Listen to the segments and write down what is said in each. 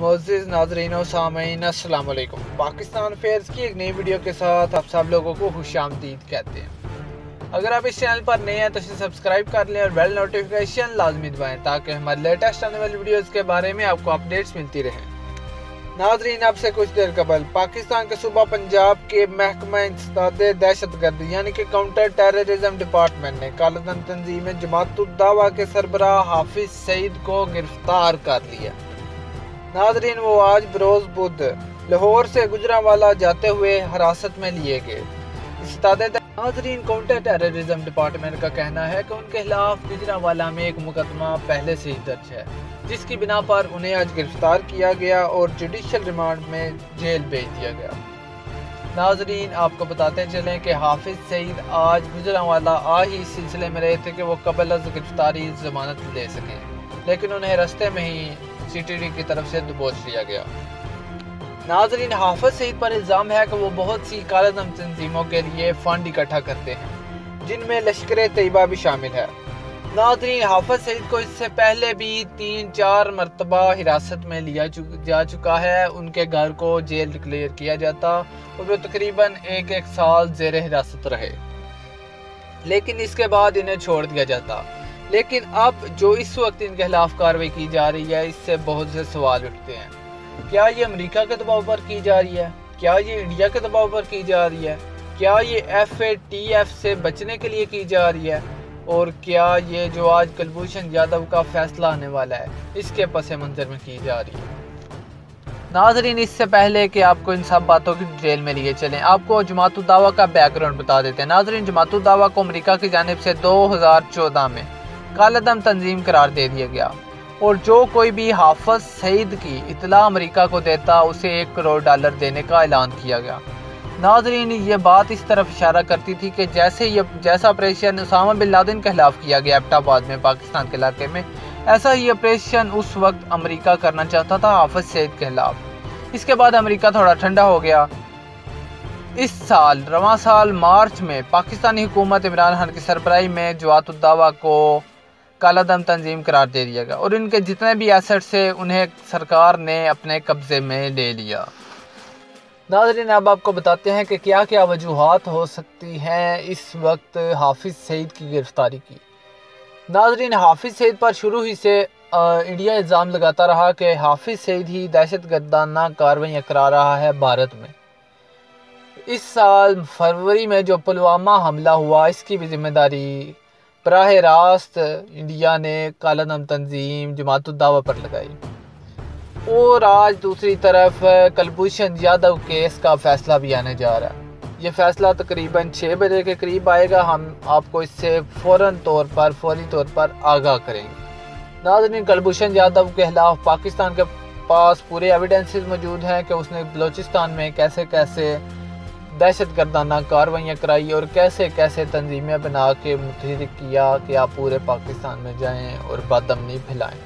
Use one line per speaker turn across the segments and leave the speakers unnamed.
मोजिज़ नाजरीन सामीन असलकुम पाकिस्तान फेयर्स की एक नई वीडियो के साथ आप सब लोगों को खुश आमदीद कहते हैं। अगर आप इस चैनल पर नए हैं तो इसे सब्सक्राइब कर लें और बेल नोटिफिकेशन लाजमी दबाएँ, ताकि हमारे लेटेस्ट आने वाली वीडियोज़ के बारे में आपको अपडेट्स मिलती रहें। नाजरीन, आपसे कुछ देर कबल। पाकिस्तान के सूबा पंजाब के महकमा इंसदाद दहशत यानी कि काउंटर टेररिज्म डिपार्टमेंट ने कालदन तंजीम जमातुद्दावा के सरबरा हाफिज सईद को गिरफ़्तार कर लिया। नाजरीन, वो आज बरोज बुद्ध लाहौर से गुजरा वाला जाते हुए हिरासत में लिए गए। नाजरीन काउंटर टेररिज्म डिपार्टमेंट का कहना है कि उनके खिलाफ गुजरा में एक मुकदमा पहले से ही दर्ज है, जिसकी बिना पर उन्हें आज गिरफ़्तार किया गया और जुडिशल रिमांड में जेल भेज दिया गया। नाजरीन, आपको बताते चलें कि हाफिज सईद आज गुजरा वाला आ ही इस सिलसिले में रहे थे कि वो कबल गिरफ्तारी जमानत ले सकें, लेकिन उन्हें रस्ते में ही सी की तरफ़ से दबोच लिया गया। नाजरीन, हाफज सईद पर इल्ज़ाम है कि वो बहुत सी कालदम तंजीमों के लिए फंड इकट्ठा करते हैं, जिनमें लश्कर तयबा भी शामिल है। नाजरीन, हाफज सईद को इससे पहले भी तीन चार मरतबा हिरासत में लिया जा चुका है। उनके घर को जेल डिक्लेयर किया जाता और वो तकरीबन एक एक साल जेर हिरासत रहे। लेकिन इसके बाद इन्हें छोड़ दिया जाता। लेकिन अब जो इस वक्त इनके खिलाफ कार्रवाई की जा रही है, इससे बहुत से सवाल उठते हैं। क्या ये अमेरिका के दबाव पर की जा रही है? क्या ये इंडिया के दबाव पर की जा रही है? क्या ये एफ़ ए टी एफ़ से बचने के लिए की जा रही है? और क्या ये जो आज कुलभूषण यादव का फैसला आने वाला है, इसके पस मंजर में की जा रही है? नाजरीन, इससे पहले कि आपको इन सब बातों की डिटेल में लिए चलें, आपको जमातुद्दावा का बैकग्राउंड बता देते हैं। नाजरीन जमातुद्दावा को अमेरिका की जानब से 2014 में कालदम तंजीम करार दे दिया गया। और जो कोई भी हाफज सईद की इतला अमेरिका को देता, उसे एक करोड़ डॉलर देने का ऐलान किया गया। नाजरीन, ये बात इस तरफ़ इशारा करती थी कि जैसे ये, जैसा ऑपरेशन उसामा बिन लादेन के खिलाफ किया गया, एबटाबाद में, पाकिस्तान के इलाके में, ऐसा ही ऑपरेशन उस वक्त अमेरिका करना चाहता था, हाफज सईद के खिलाफ। इसके बाद अमेरिका थोड़ा ठंडा हो गया। इस साल, रवा साल मार्च में, पाकिस्तानी हुकूमत इमरान खान की सरबराही में जवातुद्दावा को काला दम तंजीम करार दे दिया गया। और इनके जितने भी एसेट्स थे उन्हें सरकार ने अपने कब्ज़े में ले लिया। नाजरीन अब आपको बताते हैं कि क्या क्या वजूहत हो सकती हैं इस वक्त हाफिज़ सईद की गिरफ़्तारी की। नाजरीन हाफिज़ सईद पर शुरू ही से आ, इंडिया इल्ज़ाम लगाता रहा कि हाफिज़ सईद ही दहशत गर्दाना कार्रवाइयाँ करा रहा है भारत में। इस साल फरवरी में जो पुलवामा हमला हुआ इसकी भी ज़िम्मेदारी बरह रास्त इंडिया ने कालानम तंजीम जमातुद्दावा पर लगाई और आज दूसरी तरफ़ कलभूषण यादव केस का फैसला भी आने जा रहा है ये फैसला तकरीबन छः बजे के करीब आएगा हम आपको इससे फ़ौर तौर पर फौरी तौर पर आगाह करेंगे नाजरीन कलभूषण यादव के खिलाफ पाकिस्तान के पास पूरे एविडेंसेस मौजूद हैं कि उसने बलोचिस्तान में कैसे कैसे दहशत गर्दाना कार्रवाइयाँ कराई और कैसे कैसे तंजीमें बना के मुतहद किया कि आप पूरे पाकिस्तान में जाएँ और बदमनी फैलाएँ।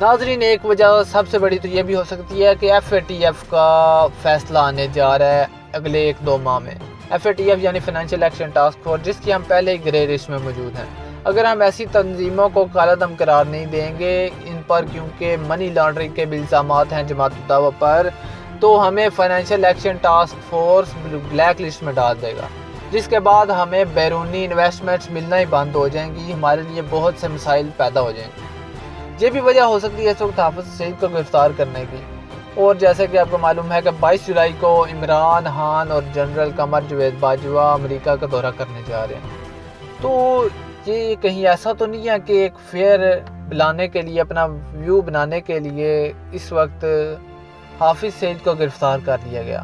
नाजरीन, एक वजह सबसे बड़ी तो ये भी हो सकती है कि एफ़ ए टी एफ़ का फैसला आने जा रहा है अगले एक दो माह में। एफ़ ए टी एफ़ यानी फाइनेंशियल एक्शन टास्क फोर्स जिसकी हम पहले ही ग्रे लिस्ट में मौजूद हैं। अगर हम ऐसी तंजीमों को काला दम करार नहीं देंगे, इन पर क्योंकि मनी लॉन्ड्रिंग के भी इल्ज़ाम हैं जमात दावा पर तो हमें financial action task force black list में डाल देगा। जिसके बाद हमें बैरूनी इन्वेस्टमेंट्स मिलना ही बंद हो जाएँगी हमारे लिए बहुत से मसाइल पैदा हो जाएँगे। ये भी वजह हो सकती है इस वक्त हाफिज सईद को गिरफ़्तार करने की। और जैसे कि आपको मालूम है कि 22 जुलाई को इमरान खान और जनरल कमर जवेद बाजवा अमेरिका का दौरा करने जा रहे हैं। तो ये कहीं ऐसा तो नहीं है कि एक फेयर बुलाने के लिए, अपना व्यू बनाने के लिए इस वक्त हाफिज सईद को गिरफ़्तार कर लिया गया।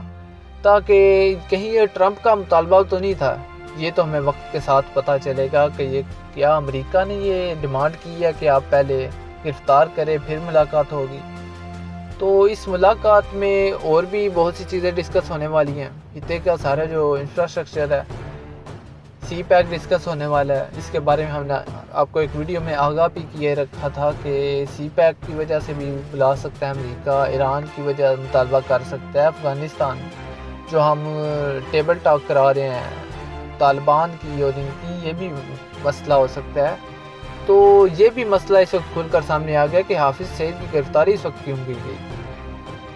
ताकि कहीं ये ट्रंप का मुतालबा तो नहीं था, ये तो हमें वक्त के साथ पता चलेगा कि ये क्या अमेरिका ने ये डिमांड की है कि आप पहले गिरफ़्तार करें, फिर मुलाकात होगी। तो इस मुलाकात में और भी बहुत सी चीज़ें डिस्कस होने वाली हैं। इतने का सारा जो इंफ्रास्ट्रक्चर है सी पैक डिस्कस होने वाला है इसके बारे में हमने आपको एक वीडियो में आगाह भी किए रखा था कि सी पैक की वजह से भी बुला सकता है अमेरिका, ईरान की वजह मुतालबा कर सकता है, अफ़गानिस्तान, जो हम टेबल टॉक करा रहे हैं, तालिबान की और इनकी, ये भी मसला हो सकता है। तो ये भी मसला इस वक्त खुलकर सामने आ गया कि हाफिज़ सईद की गिरफ्तारी इस वक्त क्यों की गई?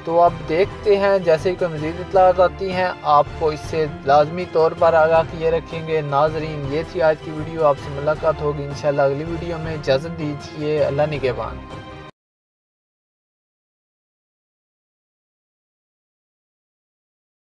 तो आप देखते हैं, जैसे ही कोई मजीद इतलात आती हैं, आपको इससे लाजमी तौर पर आगा किए रखेंगे। नाजरीन, ये थी आज की वीडियो। आपसे मुलाकात होगी इन अगली वीडियो में। इजाज़त दीजिए। अल्लाह निगेबान।